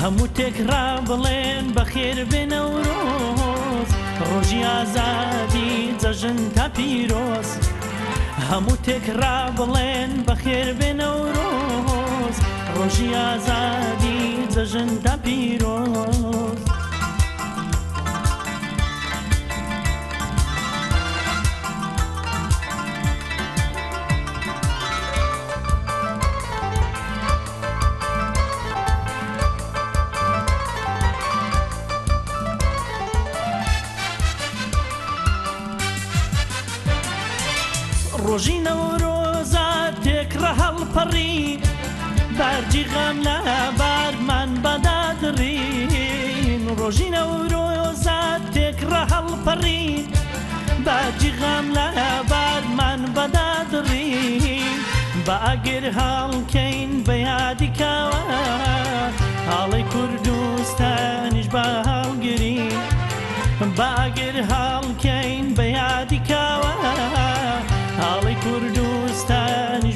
هەموو تێکرا بڵێن بەخێر بێنەورۆز ڕۆژی ئازادی جەژن تا پیرۆز هەموو تێکرا بڵێن بەخێر بێنەورۆز ڕۆژی ئازادی جەژن تا پیرۆز ڕۆژی نەوەرۆزا تێکرە هەڵپەڕی بەرجی غەم لە بارمان بەدادڕین ڕۆژی نەورۆزا تێکرە هەڵپەڕی بەرجی غەم لە بارمان بەدادڕین بە ئەگر هەڵکەین بە یادی کاوە هەڵی کوردستانیش بە هەڵگرین بەگر هەڵ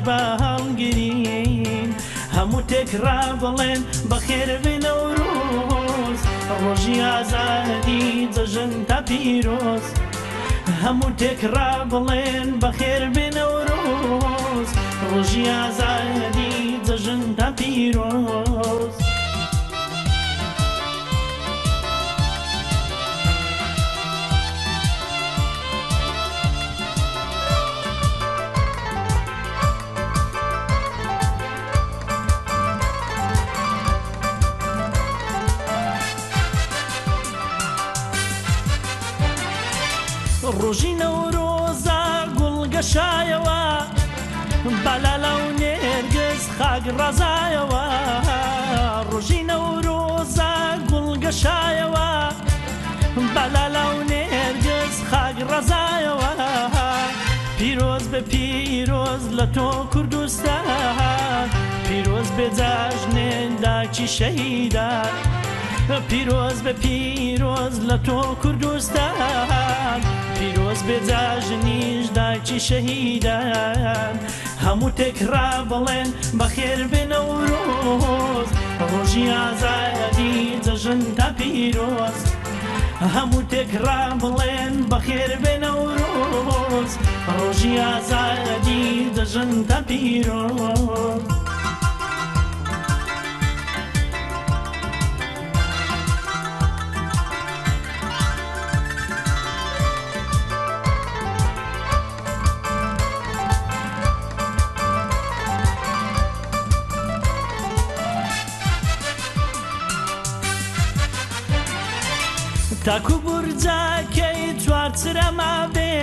بە هەڵگرین هەموو تێکرا بڵێن بەخێربێن نەورۆز ڕۆژی ئازادی جەژن تا پیرۆز هەموو تێکرا بڵێن بەخێربێن نەورۆز ڕۆژی ئازادی جەژن تا پیرۆز ڕۆژی نەورۆزا گوڵگەشایەوە بەلالا و نێرگز خاک ڕزایەوە ڕۆژی نەورۆزا گوڵگەشایەوە بەلالا و نێرگز خاک ڕزایەوە پیرۆز بە پیرۆز لە تۆ کوردستان پیرۆز بێجاژ نێنداکی شەهیدار پیرۆز بە پیرۆز لە تۆ کوردستان پیرۆز بێجاژنیش داکی شەهیدان هەموو تێکرا بڵێن بەخێر بێنە ورۆز ڕۆژی ئازادی جەژن تا پیرۆز هەموو تێکرا بڵێن بەخێر بێنە ورۆز ڕۆژی ئازادی دەژن تا پیرۆز تاکو بورجاکەی چوارچرەما بێ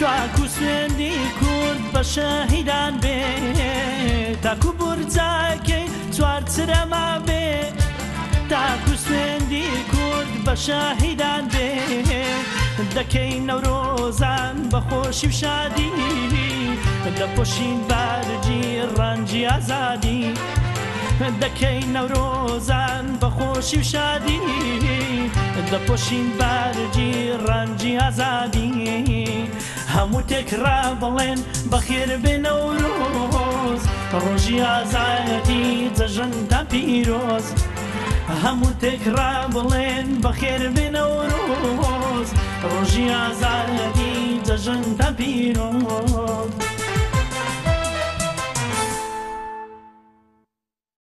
تواکو سوێندی کورد بە شەهیددان بێ تاکو بورجاکەی چوارچرەما بێ تاکو سوێندی کورد بە شەهیددان بێ دەکەی نەورۆزان بە خۆشی و شادی لە پۆشین بارجی ڕەنجی ئازادی. دەکەی نەورۆزان بە خۆشی و شادی دەپۆشین بارجی ڕەنجی ئازادی هەموو تێکرا بڵێن بەخێر بێ نەورۆز ڕۆژی ئازایەتی جەژن تا پیرۆز هەموو تێکرا بڵێن بەخێر بێ نەورۆز ڕۆژی ئازارەتی جەژن تا پیرۆز